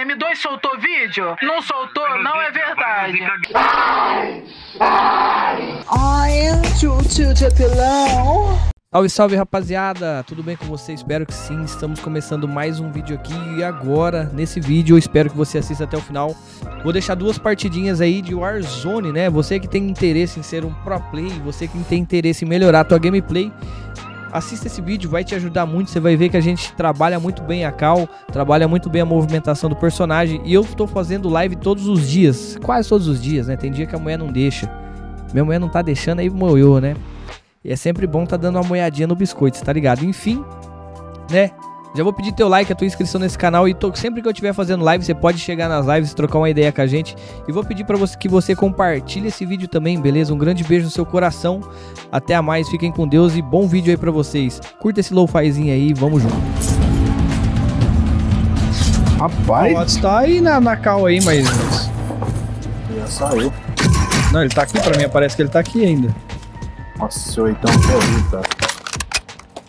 M2 soltou vídeo? Não soltou? Não é verdade. Ai, tchutchu de pilão. Salve, salve rapaziada, tudo bem com você? Espero que sim. Estamos começando mais um vídeo aqui e agora, nesse vídeo, eu espero que você assista até o final. Vou deixar duas partidinhas aí de Warzone, né? Você que tem interesse em ser um pro play, você que tem interesse em melhorar a tua gameplay, assista esse vídeo, vai te ajudar muito. Você vai ver que a gente trabalha muito bem a cal, trabalha muito bem a movimentação do personagem e eu tô fazendo live todos os dias, quase todos os dias, né? Tem dia que a mulher não deixa. Minha mulher não tá deixando aí moiou, né? E é sempre bom tá dando uma moedinha no biscoito, tá ligado? Enfim, né? Já vou pedir teu like, a tua inscrição nesse canal e tô, sempre que eu estiver fazendo live, você pode chegar nas lives, trocar uma ideia com a gente. E vou pedir para você que você compartilhe esse vídeo também, beleza? Um grande beijo no seu coração. Até a mais, fiquem com Deus e bom vídeo aí para vocês. Curta esse lo-fizinho aí, vamos junto. Rapaz, O Watts tá aí na, na cal aí, mas... já saiu. Não, ele tá aqui pra mim, parece que ele tá aqui ainda. Nossa, o oitão corrido, cara.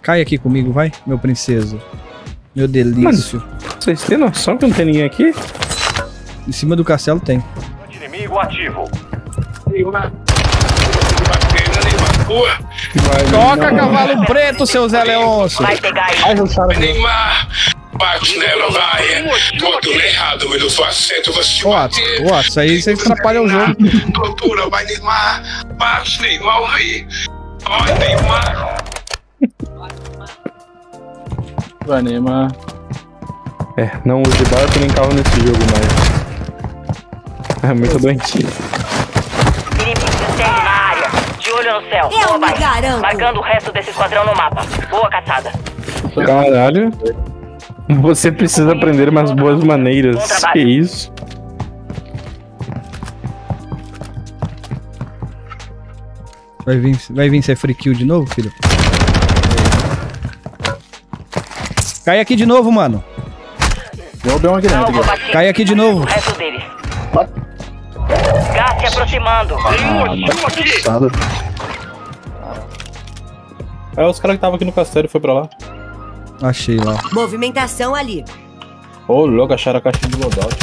Cai aqui comigo, vai, meu princeso. Meu delício. Vocês têm noção que não tem ninguém aqui? Em cima do castelo tem. Inimigo ativo. Toca, cavalo preto, seu Zé Leôncio. Vai pegar deu. Neymar, bate nela, vai. Bota o errado, ele do assento, você te Watts, bater. Watts, aí você atrapalha o jogo. Tortura, vai Neymar. Bate Neymar aí. Vai Neymar. Vai, Neymar. É, não use barco nem carro nesse jogo, mas. É muito doentio. Inimigo na área. De olho no céu. Eu Boa, me garanto. Marcando o resto desse esquadrão no mapa. Boa caçada. Caralho. Você precisa aprender umas boas maneiras. Que isso? Vai vir, vai vir ser free kill de novo, filho? Cai aqui de novo, mano. Derrubei uma aqui dentro. Aqui. Cai aqui de novo. Resto deles. Gás se aproximando. Passado. É os caras que estavam aqui no castelo foi pra lá. Achei lá. Movimentação ali. Ô, louco, acharam a caixinha de loadout.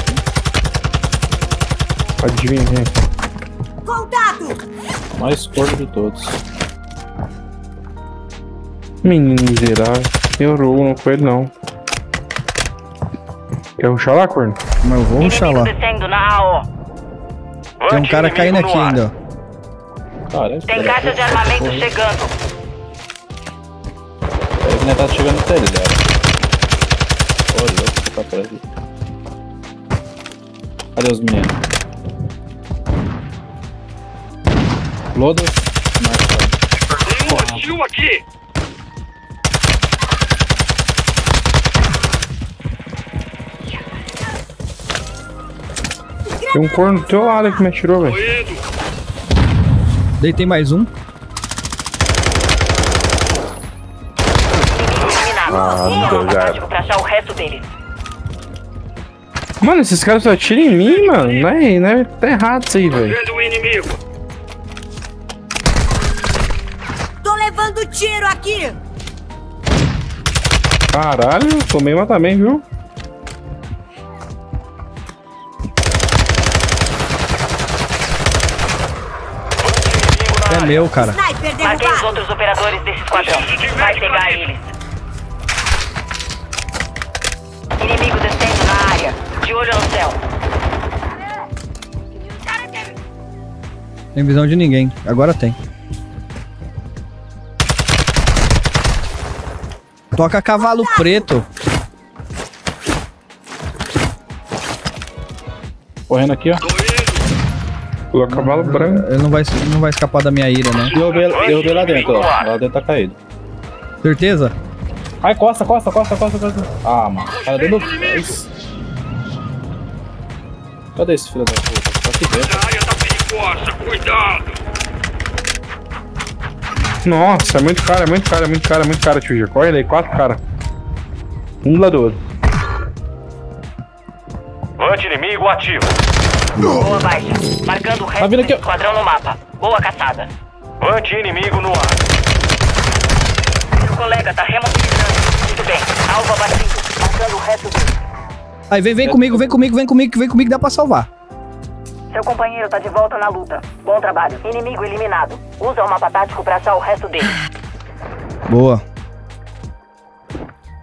Adivinha. Contato! Mais corno de todos. Menino miserável. Eu roubo não com ele não. Quer ruxar lá, corno? Mas eu vou ruxar lá. Tem um cara caindo aqui ainda, ó. Tem caixa de armamento chegando. Ele ainda tá chegando no telhado. Ô, louco, tá preso. Cadê os meninos? Lodas. Marca. Ativo aqui. Tem um corno do teu lado que me atirou, velho. Deitei mais um. Ah, pra achar o resto deles. Mano, esses caras só atiram em mim, mano. Não é, não é, tá errado isso aí, velho. Vendo o inimigo. Tô levando tiro aqui! Caralho, tomei uma também, viu? É meu, cara. Sniper Marquei os outros operadores desse esquadrão. Vai pegar eles. Inimigo descendo na área. De olho no céu. Tem visão de ninguém. Agora tem. Toca cavalo preto. Correndo aqui, ó. Pula cavalo branco. Ele não vai, não vai escapar da minha ira, né? Derrubei, derrubei lá dentro, ó. Lá dentro tá caído. Certeza? Ai, costa, costa, costa, costa, costa. Ah, mano. Cara dentro do. Cadê esse filho da puta? Tá aqui dentro. A área tá perigosa. Cuidado. Nossa, é muito cara, é muito cara, é muito cara, é muito cara, tio. Corre aí, quatro caras. Um do lado do outro. Anti-inimigo ativo. Boa baixa. Marcando o resto Tá vindo aqui, ó. esquadrão no mapa. Boa caçada. Anti-inimigo no ar. Seu colega tá remobilizando. Muito bem. Alvo abatido. Marcando o resto dele. Aí, vem, vem comigo, vem comigo, vem comigo, que vem comigo, dá pra salvar. Seu companheiro tá de volta na luta. Bom trabalho. Inimigo eliminado. Usa o mapa tático pra achar o resto dele. Boa.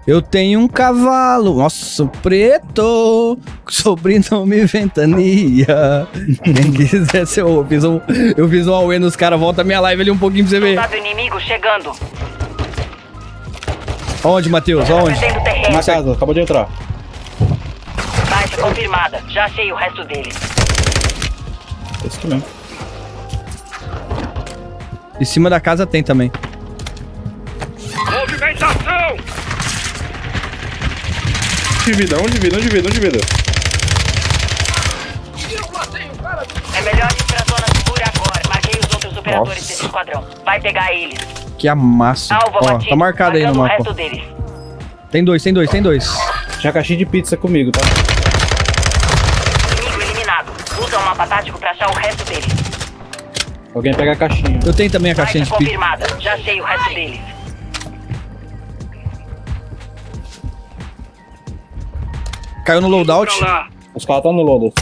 Eu tenho um cavalo, nossa, preto, sobrenome Ventania. Quem quiser ser eu fiz um, eu fiz um auê nos caras, volta minha live ali um pouquinho pra você ver. Soldado inimigo chegando. Onde, Matheus? Onde? Defendendo o terreno. Na casa, acabou de entrar. Baixa confirmada. Já achei o resto dele. Esse aqui mesmo. Em cima da casa tem também. Onde vida? Onde vida? Onde vida? Onde vida? É melhor ir pra zona segura agora. Marquei os outros operadores Nossa. desse esquadrão. Vai pegar eles. Que amasso. Alvo Ó, tá marcado aí no mapa. Tem dois, tem dois, tem dois. Tinha caixinha de pizza comigo, tá? Inimigo eliminado. Usa o mapa tático pra achar o resto deles. Alguém pega a caixinha. Eu tenho também a caixinha de pizza. confirmada. Já achei o resto deles. Caiu no loadout. Os caras estão no lodo.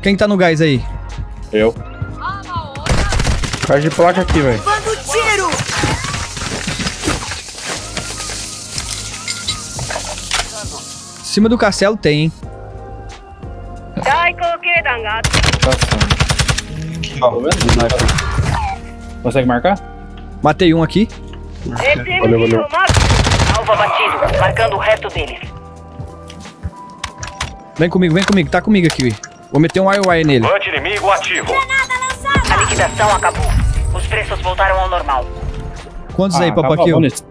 Quem tá no gás aí? Eu. Caixa de placa aqui, velho. Tiro! Em cima do castelo tem, hein? Tá vendo? Consegue marcar? Matei um aqui. Valeu, valeu. Alvo abatido. Marcando o resto deles. Vem comigo, vem comigo, tá comigo aqui. Vou meter um IOI nele. Vante inimigo ativo. A liquidação acabou. Os preços voltaram ao normal. Quantos Ah, aí, nesse.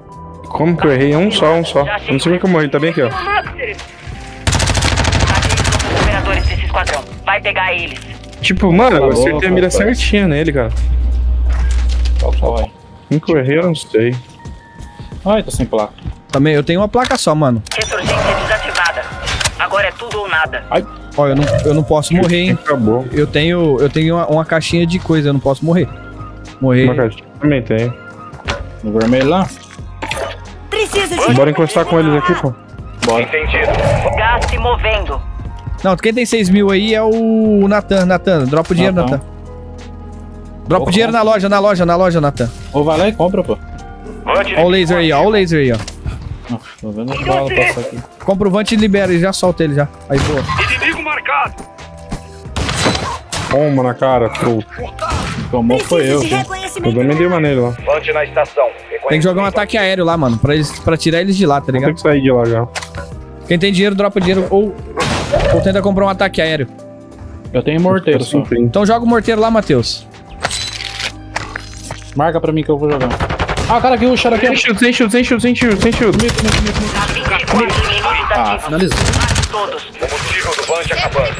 Como que eu errei? Um só, um só. Eu não sei como que eu morri, tá bem aqui, ó. Vai pegar eles. Tipo, mano, eu Tá acertei a mira certinha nele, cara. Só vai. Como que eu errei, eu não sei. Ai, tô sem placa. Também, eu tenho uma placa só, mano. Ressurgência desativada. Agora é tudo ou nada. Ó, eu não, eu não posso morrer, hein? Acabou. Eu tenho, eu tenho uma, uma caixinha de coisa, eu não posso morrer. Morrer. Uma caixinha também tem. No vermelho lá? Preciso de Bora encostar com eles aqui, pô. Bora. Entendido. Gás se movendo. Não, quem tem 6 mil aí é o Natan, Natan. Dropa o dinheiro, Natan. Dropa Ô, o dinheiro na loja, na loja, na loja, Natan. Ou vai lá e compra, pô. Vante Ó o laser aí, ó, ó o laser aí, ó. Ah, Tô vendo as balas passar aqui. Compra o Vante e libera e já solta ele já. Aí, boa. Inimigo marcado. Toma na cara, truco. Tomou foi eu. Eu também dei uma nele lá. Vante na estação. Tem que jogar um ataque aéreo lá, mano, pra, eles, pra tirar eles de lá, tá ligado? que sair de lá já. Quem tem dinheiro, dropa dinheiro ou, ou tenta comprar um ataque aéreo. Eu tenho morteiro só. Então joga o morteiro lá, Matheus. Marca pra mim que eu vou jogar. Ah, cara, aqui o chara aqui. Sem shield, sem shield, sem shield, sem shield, sem shield. Há 24 inimigos Ah, ativos. finalizou. Todos. Combustível do Vante acabando.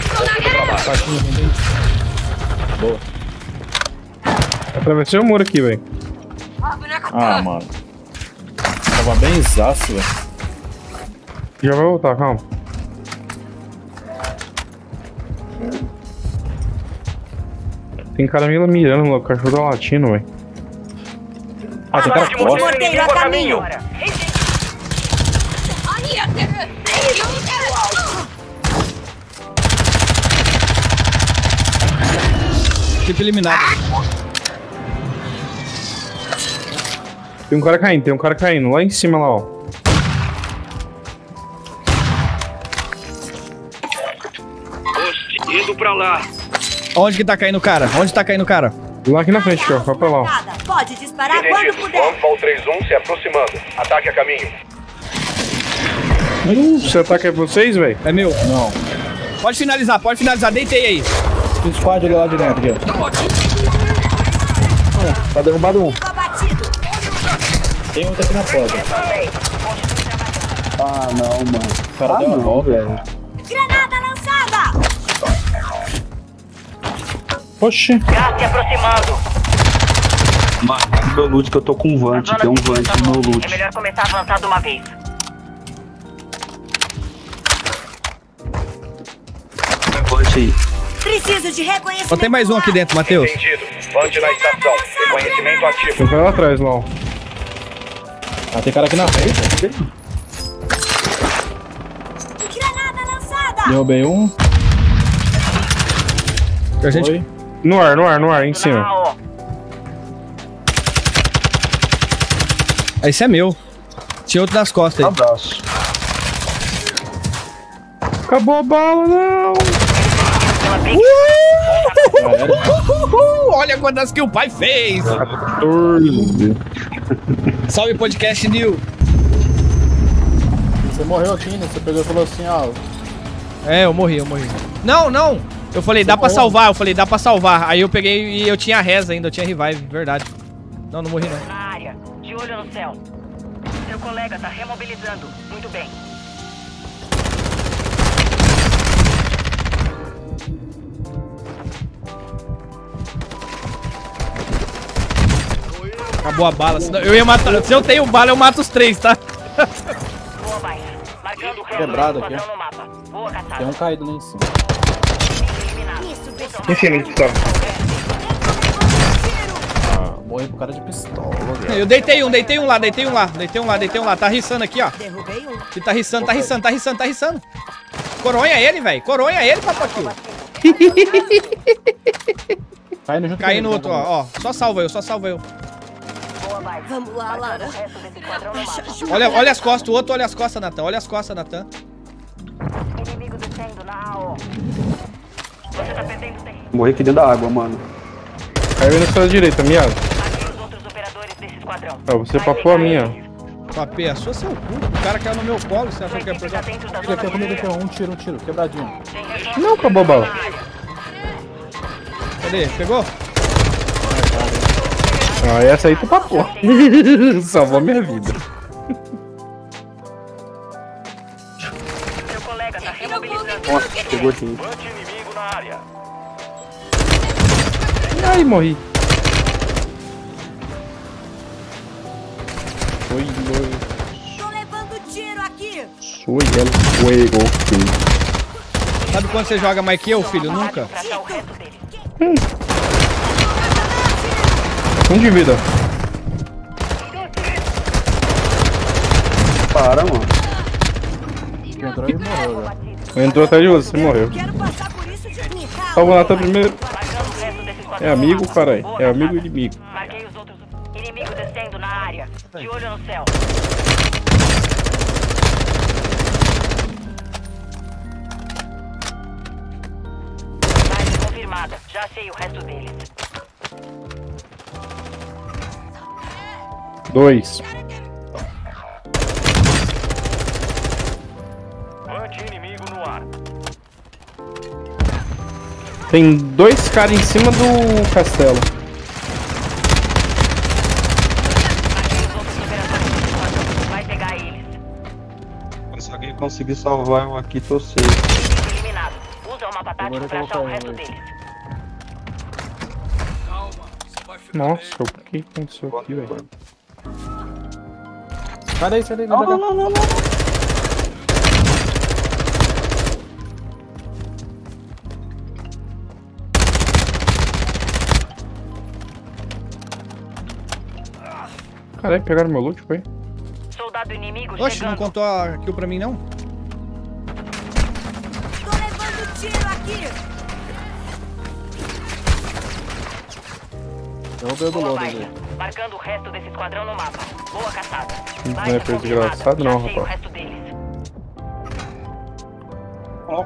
Atravessei o muro aqui, velho. Ah, mano. Tava bem exaço, velho. Já vai voltar, calma. Tem cara me mirando no cachorro da latino, velho. Ah, tem cara costa. inimigo a caminho. Tipo eliminado. Tem um cara caindo, tem um cara caindo. Lá em cima, lá, ó. Indo pra lá. Onde que tá caindo o cara? Onde tá caindo o cara? Lá aqui na frente, ó. Vai pra lá, ó. Pode disparar quando Entendido. puder. Vamos 31 se aproximando. Ataque a caminho. Esse ataque é vocês, velho? É meu. Não. Pode finalizar, pode finalizar. Deitei aí. Tem squad ali lá de dentro, aqui, ó. Tá derrubado um. Tem outro aqui na porta. Ah, não, mano. O cara deu uma volta. velho. Granada lançada. Oxi. Aproximando. Mano, meu loot que eu tô com um zona Tem um Vante tá no loot. É melhor começar a avançar de uma vez. Vante aí. Preciso de reconhecimento. Só tem mais um aqui dentro, Matheus. Entendido. Vante na estação. Reconhecimento ativo. Tem um cara lá atrás, ó. Ah, tem cara aqui na frente. Granada lançada! Derrubei um. A gente... No ar, no ar, no ar, em cima. Esse é meu. Tinha outro nas costas aí. Abraço. Acabou a bala, não! Olha quantas que o pai fez! 14. Salve podcast New! Você morreu aqui, né? Você pegou e falou assim, ó. É, eu morri, eu morri. Não, não! Eu falei, dá pra morreu? salvar, eu falei, dá pra salvar. Aí eu peguei e eu tinha res ainda, eu tinha revive, verdade. Não, não morri não. Olho no céu. Seu colega tá remobilizando. Muito bem. Acabou a bala. senão- Eu ia matar. Se eu tenho bala, eu mato os três, tá? Boa, Mike. Marcando o Quebrado do aqui. Boa. Tem um caído lá em cima. Eliminado. Isso, bicho. Em cima de morri pro cara de pistola, velho. Eu deitei um, deitei um lá, deitei um lá, deitei um lá, deitei um lá. Tá rissando aqui, ó. Derrubei um. Que tá rissando, tá rissando, tá rissando, tá rissando. Coronha ele, velho. Coronha ele, papaquil. Caindo junto Cai no outro, tá ó, ó. Só salva eu, só salva eu. Vamos lá, Lara. Olha, olha as costas, o outro olha as costas, Natan. Olha as costas, Natan. Inimigo descendo na AO. Você tá perdendo tempo. Morri aqui dentro da água, mano. Caiu na sua direita, miado. Esquadrão. Ah, você papou a minha. Papê, a sua seu cu. O cara caiu no meu colo, você achou que ia pegar? zona aqui, comigo aqui. Um tiro, um tiro. Quebradinho. Não acabou a bala. Cadê? Pegou? Ah, essa aí tu papou. Salvou minha vida. Seu colega tá remobilizando. Nossa, pegou inimigo na área. Ai, morri. Foi, foi. Tô levando tiro aqui. Foi el fuego, filho. Sabe quando você joga mais que eu, filho? Nunca. Deles. Um de vida. Para, mano. Entrou e morreu. Entrou atrás de você, morreu. Salva o Natan primeiro. É amigo. Boa É amigo e inimigo. Área. De olho no céu. Base confirmada. Já sei o resto deles. Dois. Mante inimigo no ar. Tem dois caras em cima do castelo. Alguém conseguir salvar eu aqui, tô safe. Eliminado. Usa o mapa tático pra achar o resto deles. Nossa, o que aconteceu aqui, velho? Sai daí, sai daí. Não, não, não, não. Caralho, pegaram meu loot, foi? Soldado inimigo Oxe, não chegando. contou a kill pra mim, não? Tô levando tiro aqui. Derrubei o do lodo Mike. ali. Marcando o resto desse esquadrão no mapa. Boa caçada. Não é não, rapaz.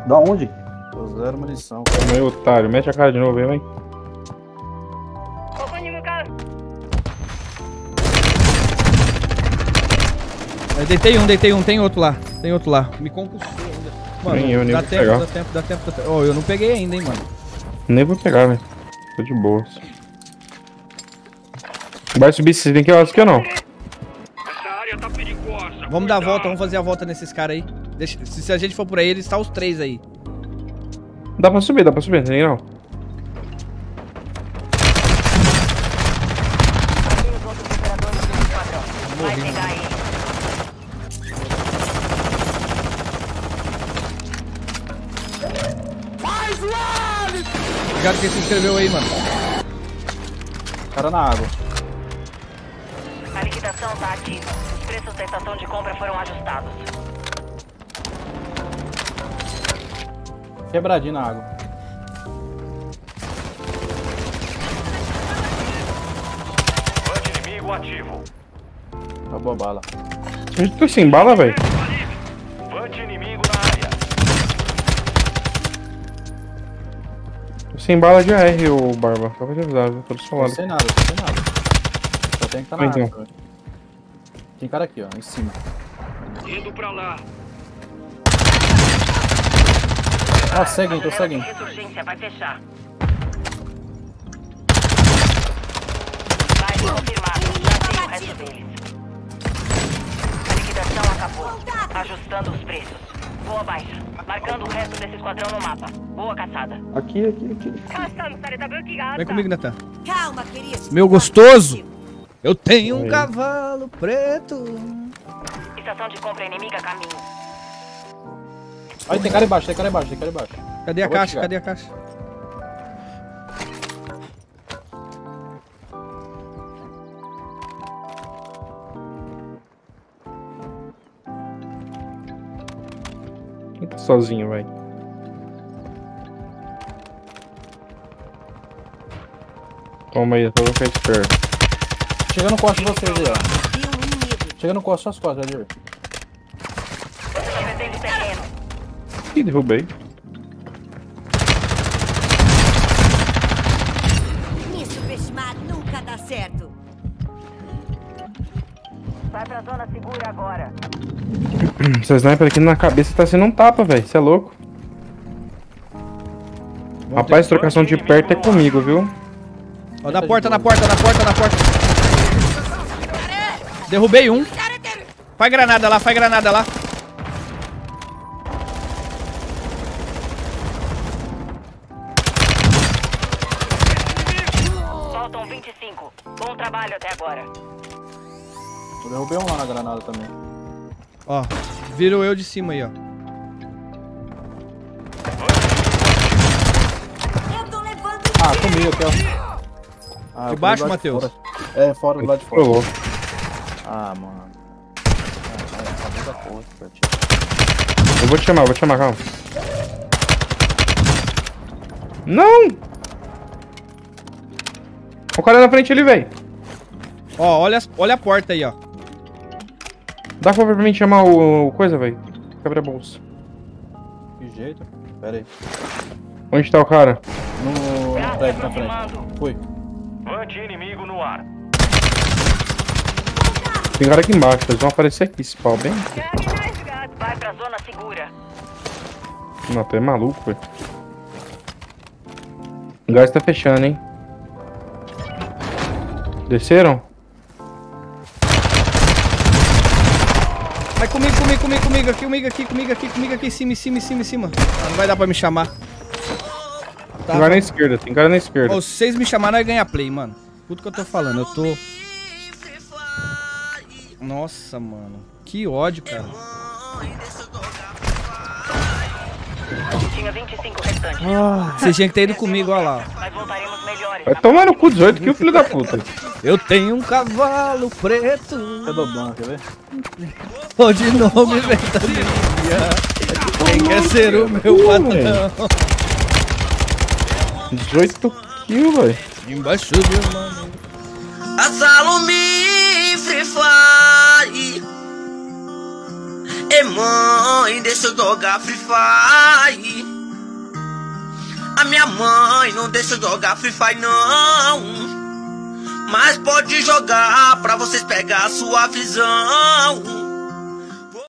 da onde? Tô zero munição. Aí, otário. Mete a cara de novo aí, vai. Deitei um, deitei um, tem outro lá. Tem outro lá. Me concussou ainda. Mano, Nem eu, nem dá vou tempo, pegar. dá tempo, dá tempo, dá tempo. Oh, eu não peguei ainda, hein, mano. Nem vou pegar, velho. Tô de boa. Vai subir esses bem que eu acho que eu não. Essa área tá perigosa. Vamos dar a volta, vamos fazer a volta nesses caras aí. Deixa- se, se a gente for por aí, eles estão os três aí. Dá pra subir, dá pra subir, não tem não. Inscreveu aí, mano. Cara na água. A liquidação tá ativa. preços da estação de compra foram ajustados. Quebradinho na água. Band inimigo ativo. Acabou a bala. Eu tô sem bala, velho. Sem bala de AR, ô Barba. Só pra te avisar, viu? Tô do seu Não lado. sei nada, não sei nada. Só tem que estar na Então. água. Tem cara aqui, ó, em cima. Indo pra lá. Ah, seguem, tô seguindo. Ressurgência vai fechar. Vai confirmado. Já tem o resto deles. A liquidação acabou. Ajustando os preços. Boa baixa. Marcando o resto desse esquadrão no mapa. Boa caçada. Aqui, aqui, aqui. Vem comigo, Natan. Calma, querido. Meu gostoso! Eu tenho um cavalo preto. Estação de compra inimiga caminho. Aí tem cara embaixo, tem cara embaixo, tem cara embaixo. Cadê a caixa? Cadê a caixa? Quem tá sozinho, velho? Toma aí, eu vou ficar esperto. Chega no coste de vocês aí, ó. Chega no coste das costas, terreno. Ih, derrubei. Essa sniper aqui na cabeça tá sendo um tapa, velho. Você é louco. Rapaz, trocação de perto é comigo, viu? Ó, na porta, na porta, na porta, na porta. Derrubei um. Faz granada lá, faz granada lá. Virou eu de cima aí, ó. Eu tô levando Ah, comigo aqui, ó. Ah, De baixo, Matheus? É, fora, do lado de fora. Provou. Ah, mano. Ah, porra. Eu vou te chamar, vou te chamar, calma. Não! O cara na frente ali, velho. Ó, olha, olha a porta aí, ó. Dá favor pra mim chamar o, o coisa, velho. Quebra a bolsa. Que jeito? Pera aí. Onde tá o cara? No no prédio na frente. Fui. Band inimigo no ar. Tem cara aqui embaixo, eles vão aparecer aqui, esse pau bem. Vai pra zona segura. Não, tu é maluco, velho. O gás tá fechando, hein? Desceram? Vai comigo, comigo, comigo, comigo, aqui, comigo, aqui, comigo, aqui, comigo, aqui, em cima, em cima, em cima, em cima. Ah, não vai dar pra me chamar. Tá. Tem cara na esquerda, tem cara na esquerda. Ô, se vocês me chamarem, nós ganhar play, mano. Tudo que eu tô falando, eu tô... Nossa, mano. Que ódio, cara. Tinha 25 restantes. Vocês tinham que ter ido comigo, ó lá. Mas voltaremos melhores. Vai tomar no cu 18 que o filho da puta. Eu tenho um cavalo preto. Cadê o banco, quer ver? Ô, de nome ventania. Quem quer ser o meu patrão? 18 kills, velho. Embaixo do mano. Assalome Free Fire Ei mãe, deixa eu jogar Free Fire A minha mãe não deixa jogar Free Fire não. Mas pode jogar pra vocês pegar a sua visão